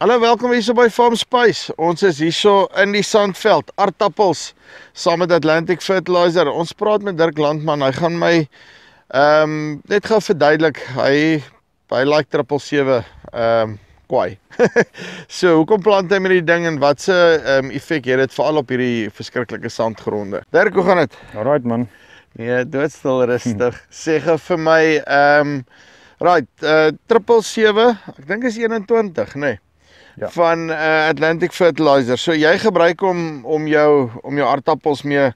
Hallo, welkom hier so by Farm Spice. Ons is hierso in die Sandveld, aardappels saam met Atlantic Fertilizer. Ons praat met Dirk Landman. Hy gaan my ehm um, net gou verduidelik. Hy hy like 777 ehm um, kwai. so, hoekom plant hy met die ding en wat se ehm um, effek het dit veral op hierdie verskriklike sandgronde? Dirk, hoe gaan dit? Alright man. Nee, doodstil rustig. Sê gou vir my ehm um, right, uh 777, ek dink is 21, nê? Nee, ja. Van uh Atlantic Fertilizer. So jy gebruik hom om jou om jou aardappels mee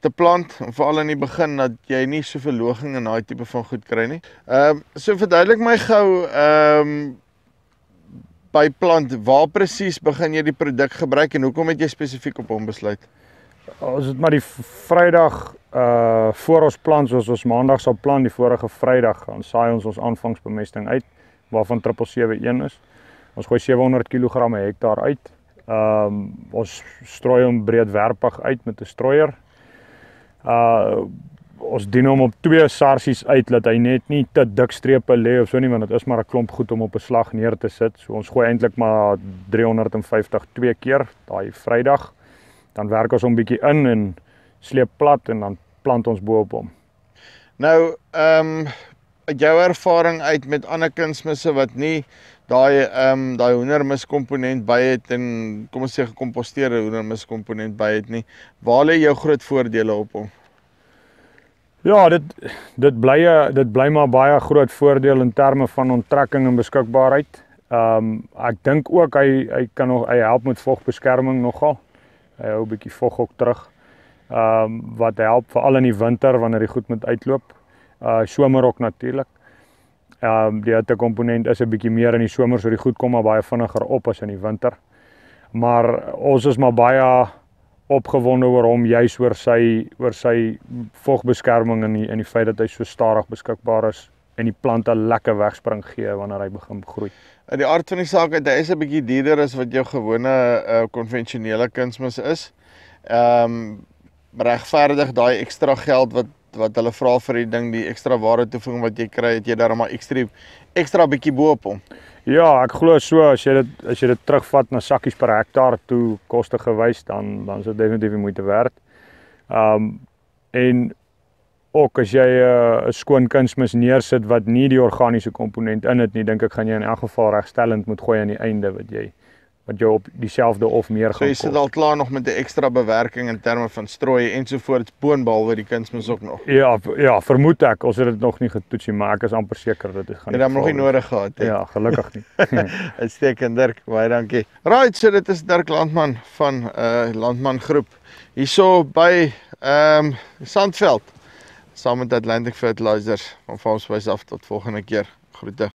te plant, veral in die begin dat jy nie soveel loging en daai tipe van goed kry nie. Ehm um, so verduidelik my gou ehm um, by plant waar presies begin jy die produk gebruik en hoekom het jy spesifiek op hom besluit? Ons het maar die Vrydag uh voor ons plant soos ons Maandag sal plant die vorige Vrydag gaan saai ons ons aanvangsbemesting uit waarvan 771 is. Ons gooi 700 kg hektaar uit. Ehm um, ons strooi hom breedwerpig uit met 'n strooier. Uh ons dien hom op twee sarsies uit dat hy net nie te dik strepe lê of so nie want dit is maar 'n klomp goed om op 'n slag neer te sit. So ons gooi eintlik maar 350 twee keer daai Vrydag. Dan werk ons hom bietjie in en sleep plat en dan plant ons bo op hom. Nou, ehm um, uit jou ervaring uit met ander kunsmisse wat nie daai ehm um, daai hoendermis komponent by het en kom ons sê gekomposteerde hoendermis komponent by het nie, waar lê jou groot voordele op hom? Ja, dit dit bly dit bly maar baie groot voordeel in terme van onttrekking en beskikbaarheid. Ehm um, ek dink ook hy hy kan nog hy help met vogbeskerming nogal. Hy hou 'n bietjie vog ook terug ehm um, wat help veral in die winter wanneer die goed moet uitloop. Uh somer ook natuurlik. Ehm um, die hitte komponent is 'n bietjie meer in die somer so die goed kom maar baie vinniger op as in die winter. Maar ons is maar baie opgewonde oor hom juis oor sy oor sy vogbeskerming en die in die feit dat hy so stadig beskikbaar is en die plante lekker wegspring gee wanneer hy begin groei. In die aard van die saak, hy is 'n bietjie duurder as wat jou gewone uh konvensionele kunsmis is. Ehm um, regverdig daai ekstra geld wat wat hulle vra vir die ding, die ekstra waarde toevoeging wat jy kry, het jy daar maar ekstra ekstra bietjie bo op hom. Ja, ek glo so as jy dit as jy dit terugvat na sakkies per hektaar toe koste gewys dan dan is dit definitief moeite werd. Um en ook as jy uh, 'n uh, skoon kunsmis neersit wat nie die organiese komponent in het nie, dink ek gaan jy in elk geval regstellend moet gooi aan die einde wat jy wat jou op dieselfde of meer gaan. So jy sit al klaar nog met 'n ekstra bewerking in terme van strooi ensovoorts boonbehalwe die kunsmis ook nog. Ja, ja, vermoed ek. Ons het dit nog nie getoets nie, maar ek is amper seker dit gaan. Jy het nog nie nodig gehad nie. Ja, gelukkig nie. Uitstekend Dirk, baie dankie. Right, so dit is Dirk Landman van uh Landman Groep hierso by ehm um, Sandveld saam met Atlantic Fertilizers. Vaar ons wys af tot volgende keer. Groete.